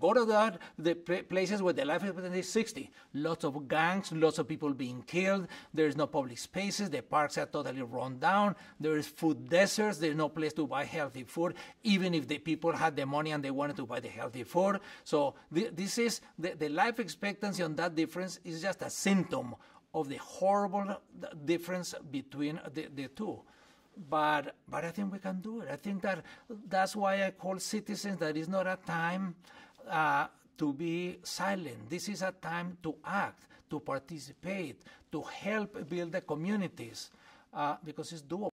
Go to that, the places where the life expectancy is 60. Lots of gangs, lots of people being killed. There's no public spaces. The parks are totally run down. There is food deserts. There's no place to buy healthy food, even if the people had the money and they wanted to buy the healthy food. So th- this is the, the life expectancy on that difference is just a symptom of the horrible difference between the, the two but but I think we can do it. I think that that's why I call citizens that is not a time uh, to be silent. This is a time to act, to participate, to help build the communities, uh, because it's doable.